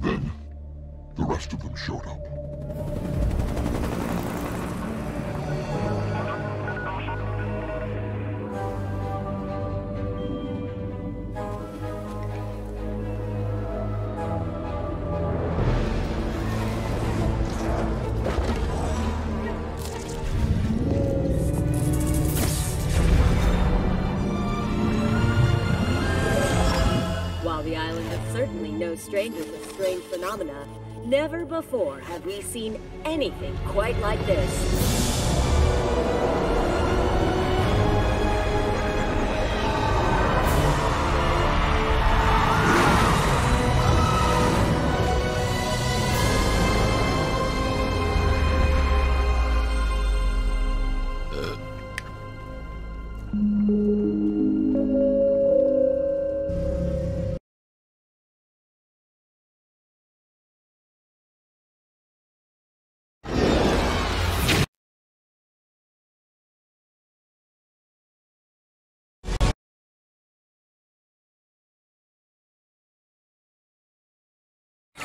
Then, the rest of them showed up. No stranger to strange phenomena, never before have we seen anything quite like this.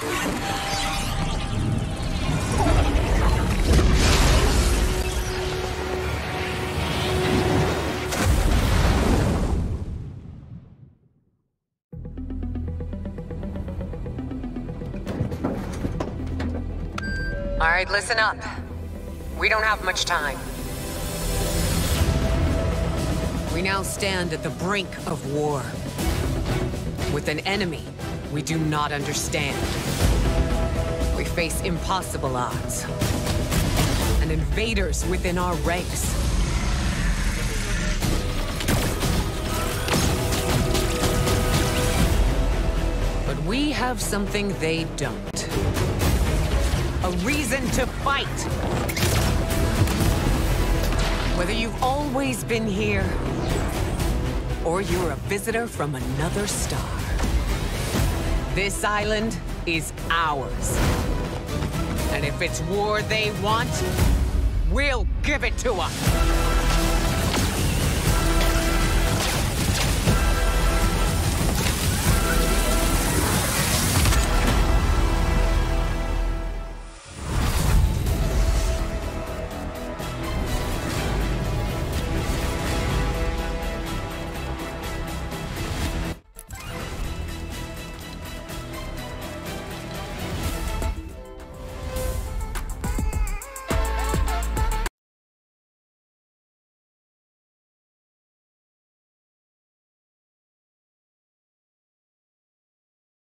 All right, listen up. We don't have much time. We now stand at the brink of war. With an enemy we do not understand. We face impossible odds. And invaders within our ranks. But we have something they don't. A reason to fight! Whether you've always been here, or you're a visitor from another star. This island is ours. And if it's war they want, we'll give it to them!